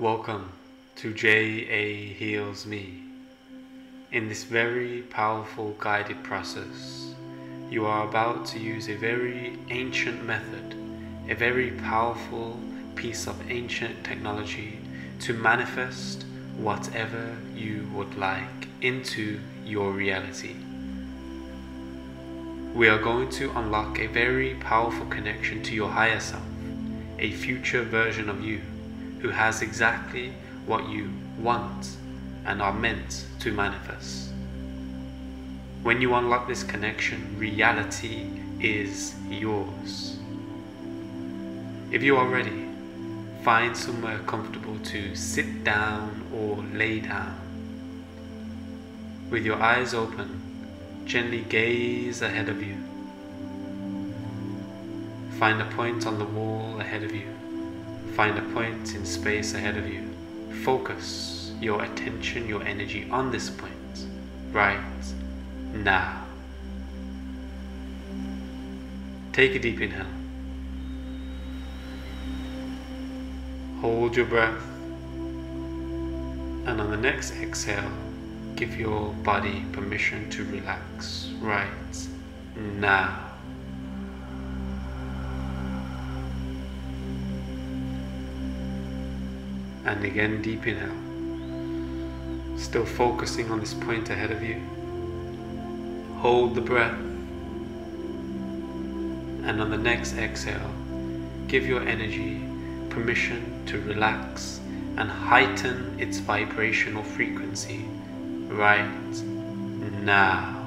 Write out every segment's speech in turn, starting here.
Welcome to J.A. Healz Me. In this very powerful guided process, you are about to use a very ancient method, a very powerful piece of ancient technology to manifest whatever you would like into your reality. We are going to unlock a very powerful connection to your higher self, a future version of you who has exactly what you want and are meant to manifest. When you unlock this connection, reality is yours. If you are ready, find somewhere comfortable to sit down or lay down. With your eyes open, gently gaze ahead of you. Find a point on the wall ahead of you. Find a point in space ahead of you. Focus your attention, your energy on this point right now. Take a deep inhale. Hold your breath. And on the next exhale, give your body permission to relax right now. And again, deep inhale. Still focusing on this point ahead of you. Hold the breath. And on the next exhale, give your energy permission to relax and heighten its vibrational frequency right now.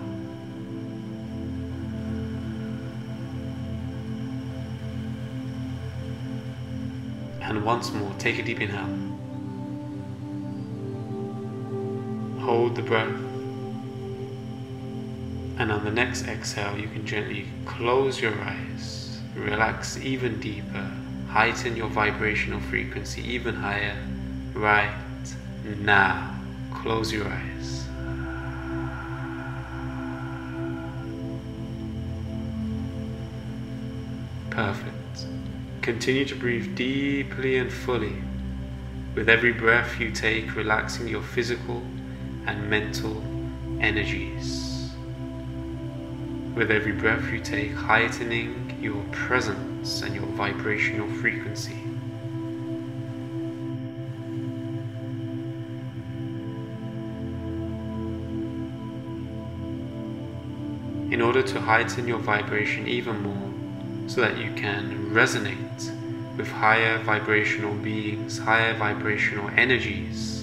And once more, take a deep inhale. Hold the breath. And on the next exhale, you can gently close your eyes, relax even deeper, heighten your vibrational frequency even higher right now. Close your eyes. Perfect. Continue to breathe deeply and fully. With every breath you take, relaxing your physical and mental energies. With every breath you take, heightening your presence and your vibrational frequency. In order to heighten your vibration even more, so that you can resonate with higher vibrational beings, higher vibrational energies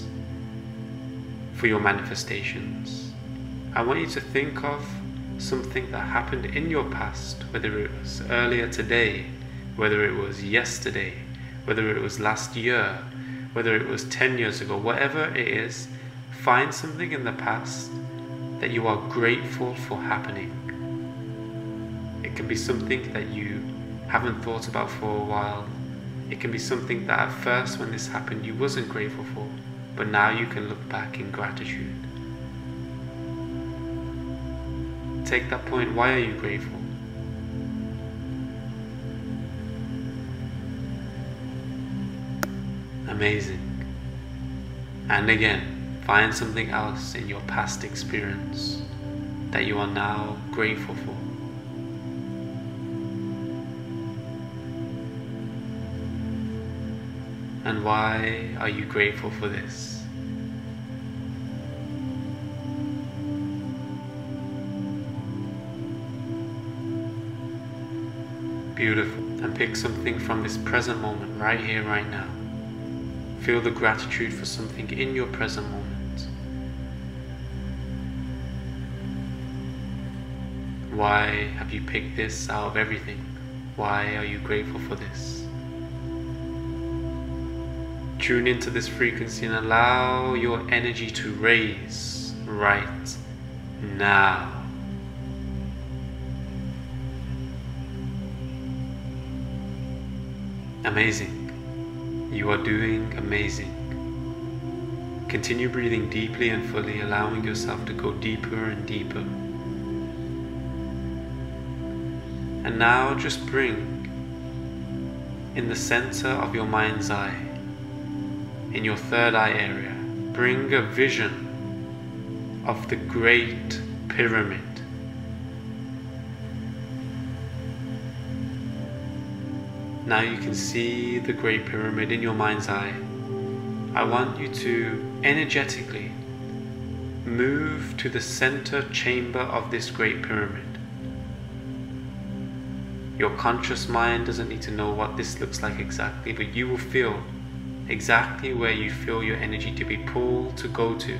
for your manifestations. I want you to think of something that happened in your past, whether it was earlier today, whether it was yesterday, whether it was last year, whether it was 10 years ago, whatever it is, find something in the past that you are grateful for happening. It can be something that you haven't thought about for a while. It can be something that at first when this happened you wasn't grateful for, but now you can look back in gratitude. Take that point, why are you grateful? Amazing. And again, find something else in your past experience that you are now grateful for. And why are you grateful for this? Beautiful. And pick something from this present moment, right here, right now. Feel the gratitude for something in your present moment. Why have you picked this out of everything? Why are you grateful for this? Tune into this frequency and allow your energy to raise right now. Amazing. You are doing amazing. Continue breathing deeply and fully, allowing yourself to go deeper and deeper. And now just bring in the center of your mind's eye in your third eye area, bring a vision of the Great Pyramid. Now you can see the Great Pyramid in your mind's eye. I want you to energetically move to the center chamber of this Great Pyramid. Your conscious mind doesn't need to know what this looks like exactly, but you will feel exactly where you feel your energy to be pulled to go to.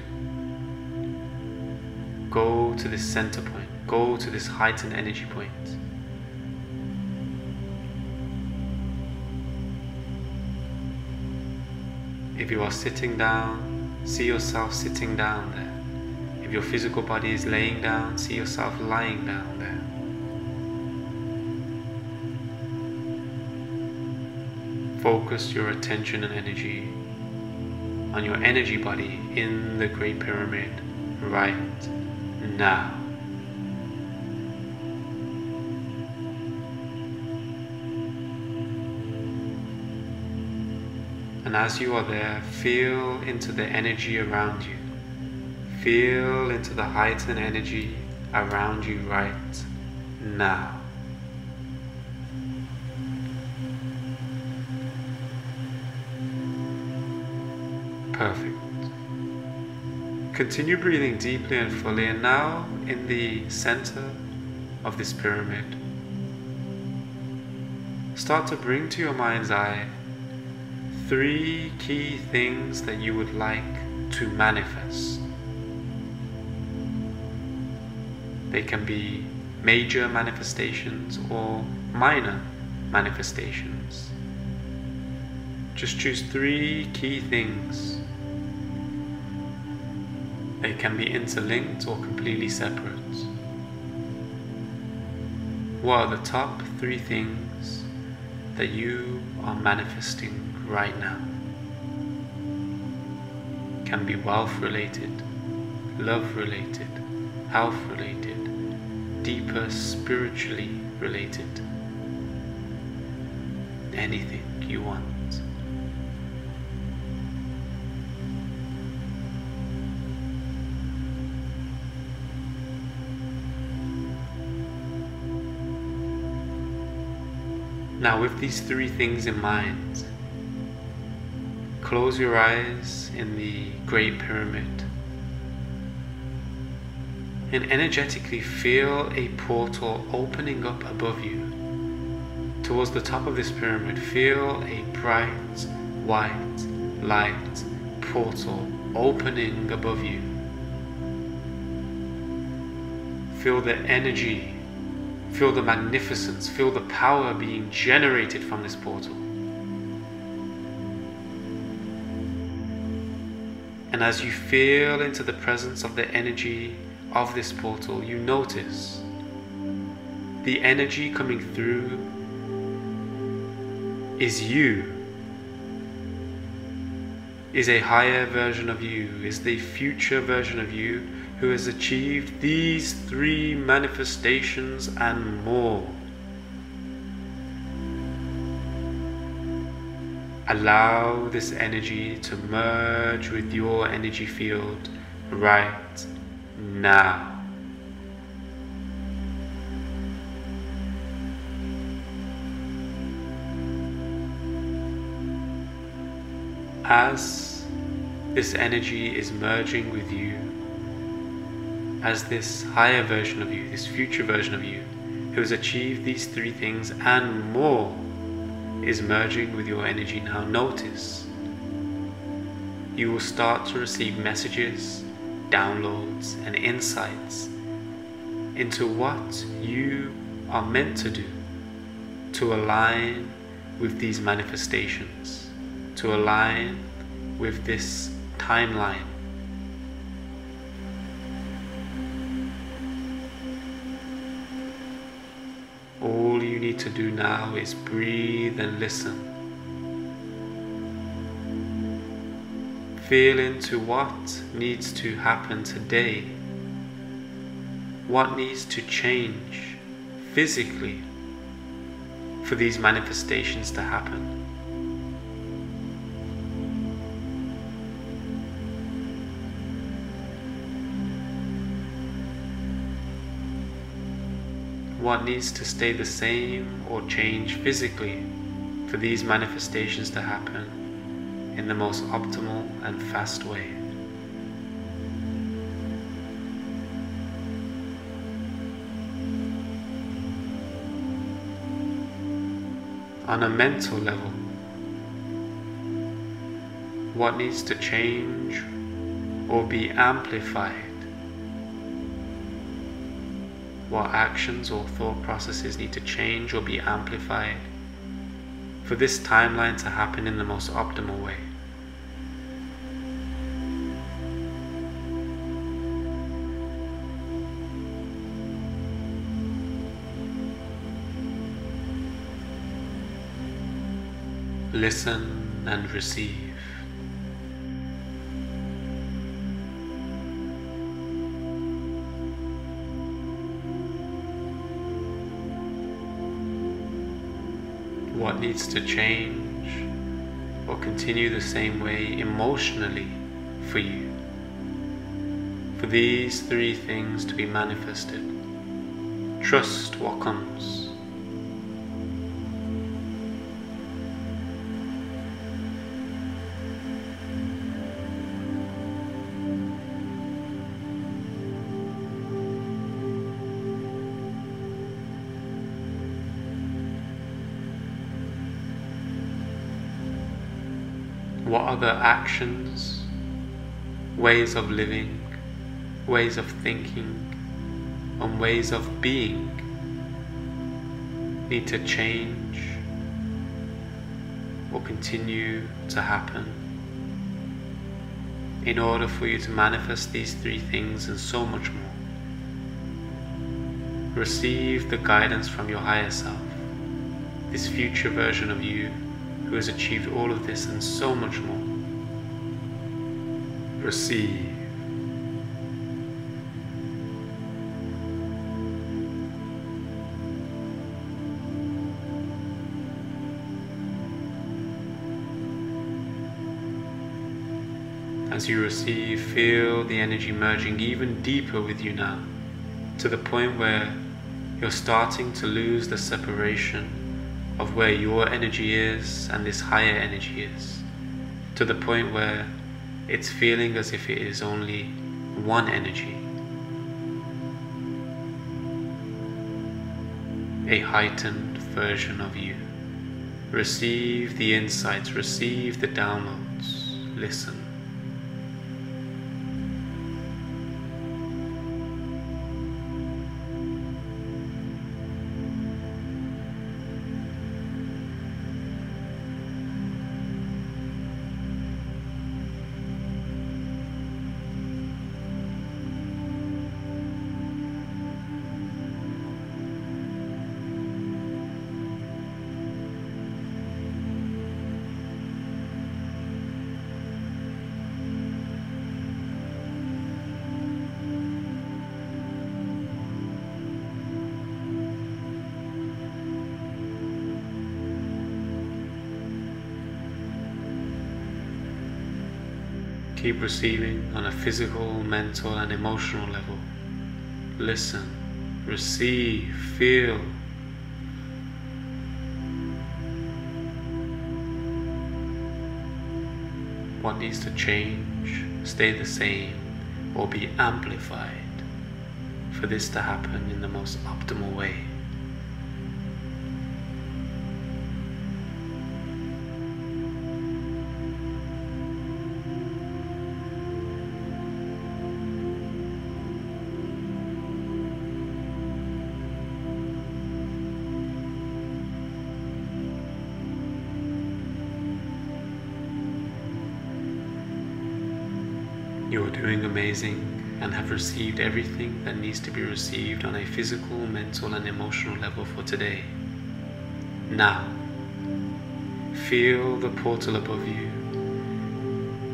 Go to this center point, go to this heightened energy point. If you are sitting down, see yourself sitting down there. If your physical body is laying down, see yourself lying down there. Focus your attention and energy on your energy body in the Great Pyramid right now. And as you are there, feel into the energy around you. Feel into the heightened energy around you right now. Perfect. Continue breathing deeply and fully, and now in the center of this pyramid, start to bring to your mind's eye three key things that you would like to manifest. They can be major manifestations or minor manifestations. Just choose three key things they can be interlinked or completely separate. What are the top three things that you are manifesting right now? Can be wealth related, love related, health related, deeper spiritually related. Anything you want. Now, with these three things in mind, close your eyes in the Great Pyramid and energetically feel a portal opening up above you. Towards the top of this pyramid, feel a bright white light portal opening above you. Feel the energy Feel the magnificence, feel the power being generated from this portal. And as you feel into the presence of the energy of this portal, you notice the energy coming through is you, is a higher version of you, is the future version of you who has achieved these three manifestations and more. Allow this energy to merge with your energy field right now. As this energy is merging with you, as this higher version of you, this future version of you, who has achieved these three things and more, is merging with your energy now. Notice you will start to receive messages, downloads, and insights into what you are meant to do to align with these manifestations, to align with this timeline you need to do now is breathe and listen. Feel into what needs to happen today. What needs to change physically for these manifestations to happen. What needs to stay the same or change physically for these manifestations to happen in the most optimal and fast way. On a mental level, what needs to change or be amplified what actions or thought processes need to change or be amplified for this timeline to happen in the most optimal way. Listen and receive. What needs to change or continue the same way emotionally for you. For these three things to be manifested, trust what comes. What other actions, ways of living, ways of thinking, and ways of being need to change or continue to happen in order for you to manifest these three things and so much more. Receive the guidance from your higher self, this future version of you who has achieved all of this and so much more. Receive. As you receive, feel the energy merging even deeper with you now, to the point where you're starting to lose the separation of where your energy is and this higher energy is, to the point where it's feeling as if it is only one energy. A heightened version of you. Receive the insights, receive the downloads, listen. Keep receiving on a physical, mental, and emotional level. Listen, receive, feel. What needs to change, stay the same, or be amplified for this to happen in the most optimal way. You are doing amazing and have received everything that needs to be received on a physical, mental, and emotional level for today. Now, feel the portal above you,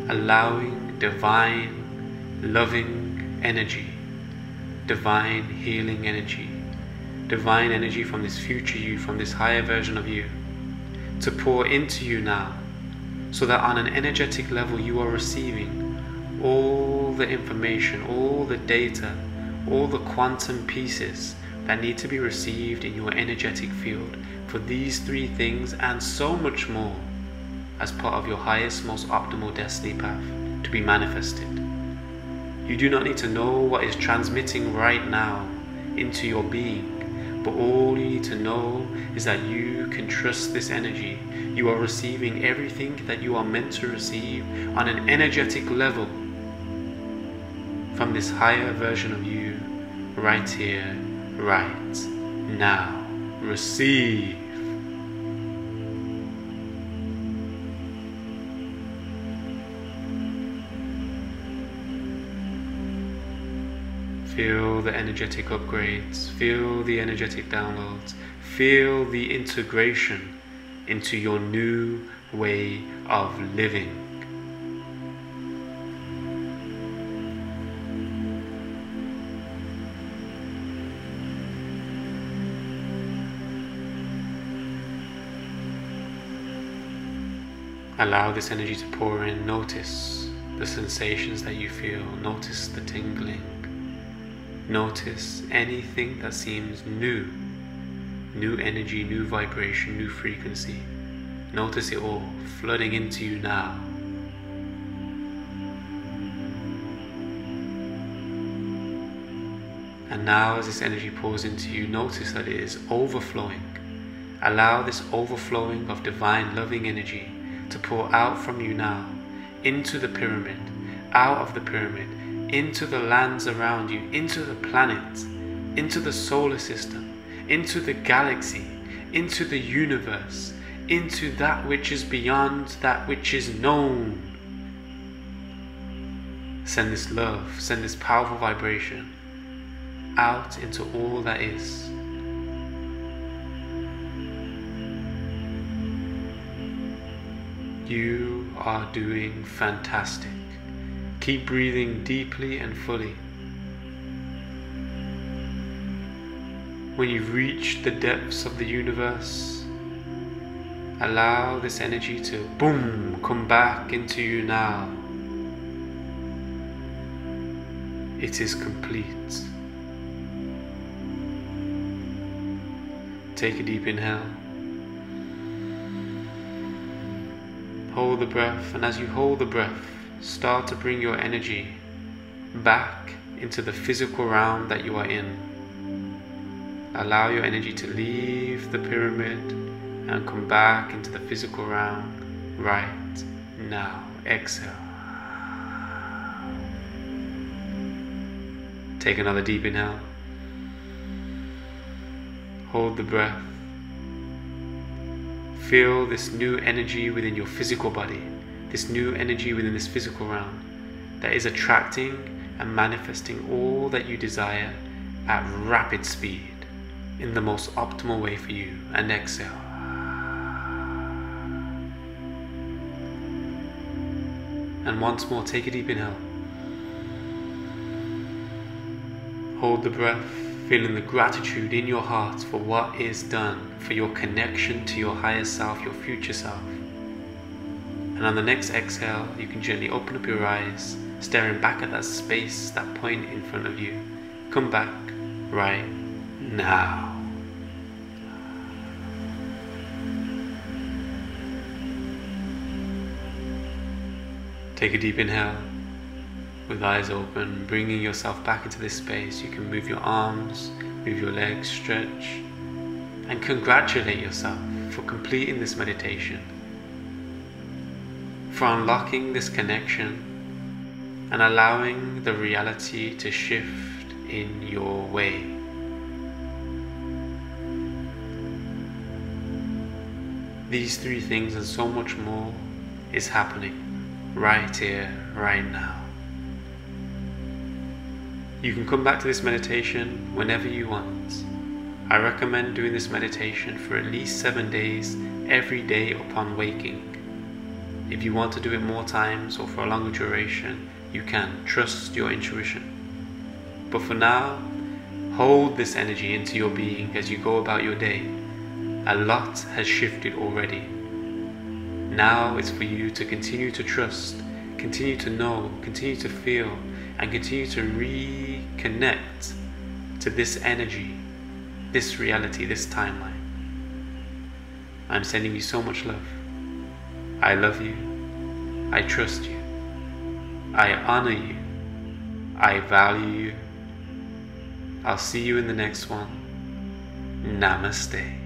allowing divine, loving energy, divine healing energy, divine energy from this future you, from this higher version of you, to pour into you now, so that on an energetic level you are receiving all the information, all the data, all the quantum pieces that need to be received in your energetic field for these three things and so much more as part of your highest, most optimal destiny path to be manifested. You do not need to know what is transmitting right now into your being, but all you need to know is that you can trust this energy. You are receiving everything that you are meant to receive on an energetic level from this higher version of you right here, right now. Receive. Feel the energetic upgrades, feel the energetic downloads, feel the integration into your new way of living. Allow this energy to pour in. Notice the sensations that you feel. Notice the tingling. Notice anything that seems new. New energy, new vibration, new frequency. Notice it all flooding into you now. And now, as this energy pours into you, notice that it is overflowing. Allow this overflowing of divine loving energy to pour out from you now into the pyramid, out of the pyramid, into the lands around you, into the planets, into the solar system, into the galaxy, into the universe, into that which is beyond that which is known. Send this love, send this powerful vibration out into all that is. You are doing fantastic. Keep breathing deeply and fully. When you've reached the depths of the universe, allow this energy to boom come back into you now. It is complete. Take a deep inhale. Hold the breath, and as you hold the breath, start to bring your energy back into the physical realm that you are in. Allow your energy to leave the pyramid and come back into the physical realm right now. Exhale. Take another deep inhale. Hold the breath. Feel this new energy within your physical body, this new energy within this physical realm that is attracting and manifesting all that you desire at rapid speed in the most optimal way for you. And exhale. And once more, take a deep inhale. Hold the breath feeling the gratitude in your heart for what is done, for your connection to your higher self, your future self. And on the next exhale, you can gently open up your eyes, staring back at that space, that point in front of you. Come back right now. Take a deep inhale with eyes open, bringing yourself back into this space. You can move your arms, move your legs, stretch, and congratulate yourself for completing this meditation, for unlocking this connection and allowing the reality to shift in your way. These three things and so much more is happening right here, right now. You can come back to this meditation whenever you want. I recommend doing this meditation for at least seven days every day upon waking. If you want to do it more times or for a longer duration, you can. Trust your intuition. But for now, hold this energy into your being as you go about your day. A lot has shifted already. Now it's for you to continue to trust, continue to know, continue to feel, and continue to reconnect to this energy this reality, this timeline. I'm sending you so much love. I love you. I trust you. I honor you. I value you. I'll see you in the next one. Namaste.